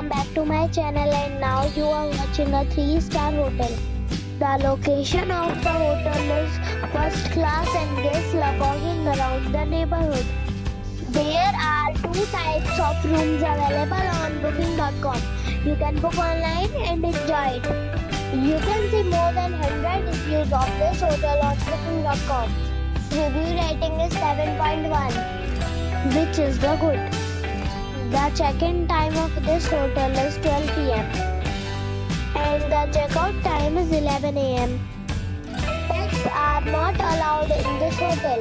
welcome back to my channel and now you are watching a 3 star hotel. The location of the hotel is first class and guests love walking around the neighborhood. There are two types of rooms available on booking.com. You can book online and enjoy it. You can see more than 100 reviews of this hotel on booking.com. Review rating is 7.1 which is the good. The check-in time of this hotel is 12 pm and the check-out time is 11 am. Pets are not allowed in this hotel.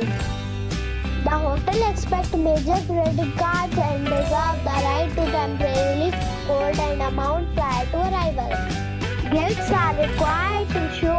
The hotel expects major credit cards and reserves the right to temporarily hold an amount prior to arrival. Guests are required to show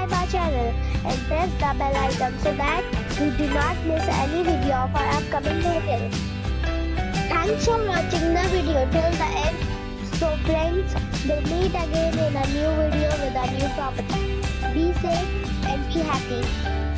and press the bell icon so that you do not miss any video of our upcoming hotel. Thanks for watching the video till the end. So friends, we'll meet again in a new video with a new property. Be safe and be happy.